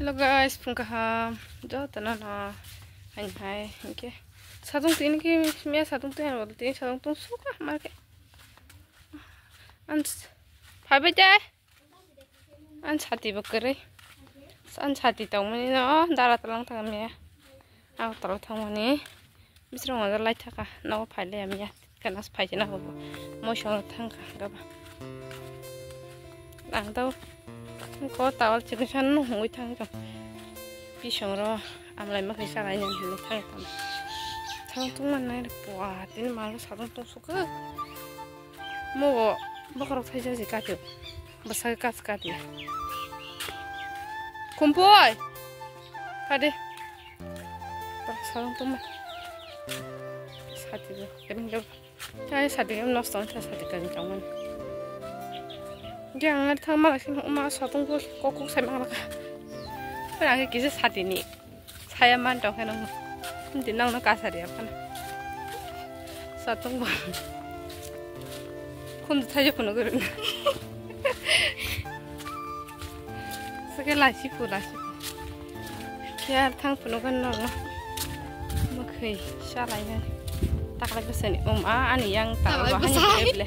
Hello guys, pungkaha. Jo tana na anh hai inke. Sadung tin ki mia sadung tin wal tin sadung tung suka mar ke. An phai bây giờ An chati bakare. An chati tau mani na dara talang ta mia. Au talo thang mani. Bisro ngal lai thaka na phai le mia. Kanas phai jena ho. Mo shong thang ka ga ba đang đâu có tàu chỉ có sẵn ngồi thang thăng rồi bị xong rồi am lại mất cái sao lại nhận được thay rồi thăng tung lên này quá tin mà nó sao tung số cơ mua bắt đầu thấy chưa gì cả chứ. bắt sao cắt cắt đi không phải phải đi. Bắt sao tung mình sao thì được, cái mình đâu. Cái sao thì em nó sống sao thì cần chồng mình rằng thằng mà xin ông má sao tung có có cũng xem mà là cái này cái gì sai đi nè em ăn trong cái nó không tin năng nó cá sai đi apa nè sao tung có không được thay cho nó cái này sao cái lái ship lái ship cái thằng phụ nó cái nó mà khơi sao lại nè tạc lại cái này, ông á anh yang tạc lại cái sợi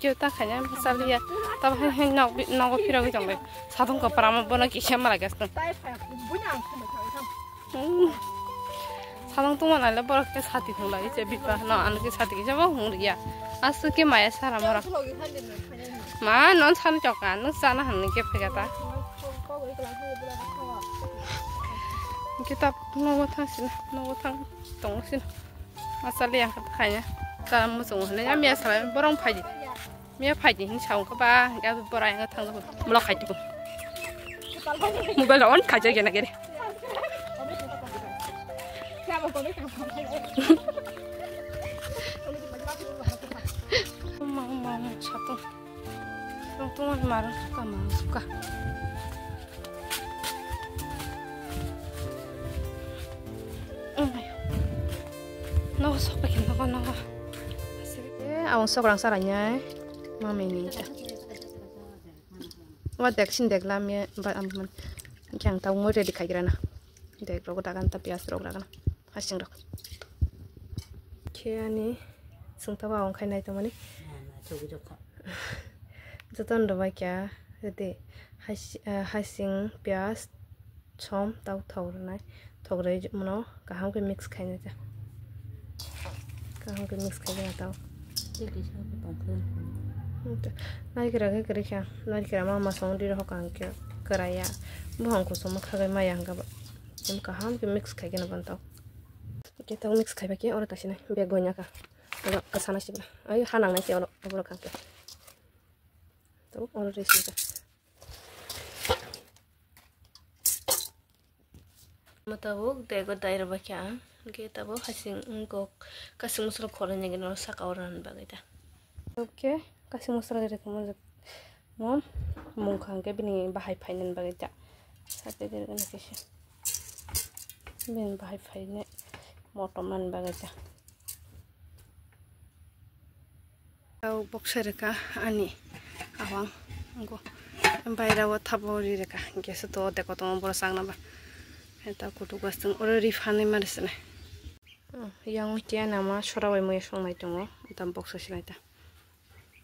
giu ta khanya masali ya ta ba hen na na go phira go jang le sadong ko parama bona ki shema la ke sati thung la che bi ke sati ke jaba hung ya. As ke maya sara non san chokan nu sana han ke kita nogo tang sini nogo tang yang kita kaya dalam musuh ini kami asal borong pagi mia paji ini caung kaba ya borong yang tang mulak kaji bu mobile lawan kaji gana gini mau mau satu tungtungan marah suka mau suka sọc bạch nó con nó ông sọc răng saranya mami ni ta wa dek sin dek lam ye ba am man kyang taw mo ready khai grana dek ro ta kan ta pias ro grana hasing ro ke ani sung ta wa ong khai nai to mani joton ro ba kya de hasing pias chom taw thau nai thog re mono kaham ke mix khai na ta kaham ke mix khai na taw nai kira ke kira kya nai kira ma ma song di ro kan ke karaya bu hang ko som kha ga ma yang ga ba em kaham ke mix khai na ban taw ke taw mix khai ba ke ora ta sine be gonya ka ora ka sana sibra ay hanang na ora ora kan ke taw ora re sibra matabuk dego daira ba kya ge tabo hasing ngko kasing musra khoran ngi no saka oran ba kasi masra dere ko mon mo mong khang ke bini bahai phainan ba ja sate dere kana kisi bin bahai phaine motoman ba ja au boxer ka ani awang ngo বাইরা ও থাবো রেখা গেছে তো দেখো তোমার বড় চাং নাবা এটা কুটু গাছ দং ওরে রিফানে মারিছে না ইয়াং টিয়া নামা সরাবাই মই সংনাই দङ দাম বক্স সিলাইটা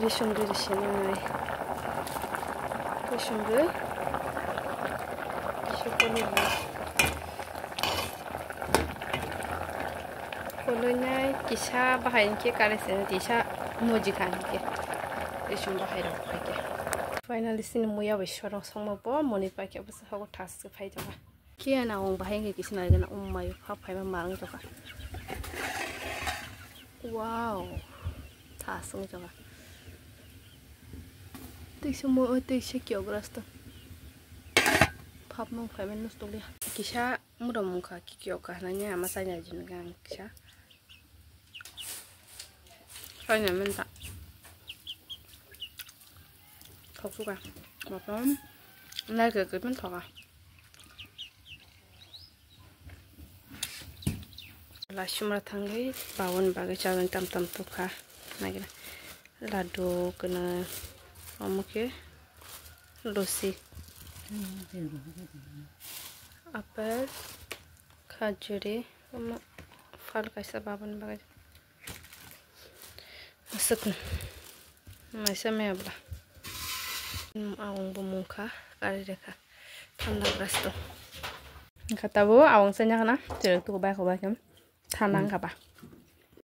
Deixando de chinai. Deixando. Chocolate. Colonha, tisha, barrain que carecendo, tisha, modican que. Deixando barrain que. Finally, sin muya, we shot on some of our money back up with the whole task to fight over. Kiana on barrain que is not an on my papa, my man. Wow. Task on the se kyo grasto pap mong pai men nusto dia kisah mudah muka kikyo ka nanya masanya jin gang kisah Kanya minta Thọc à Một lắm Đây kìa kìa mình thọc à là shumra thangai bawon bagai chawen tam tam kha nagira ladu kena amuke losi apel khajuri fal kaisa babon bagai masuk. Masih mebla awang bumungka kali deka tanda resto kata bu awang senya kana jadi tuh baik baik tanang kapa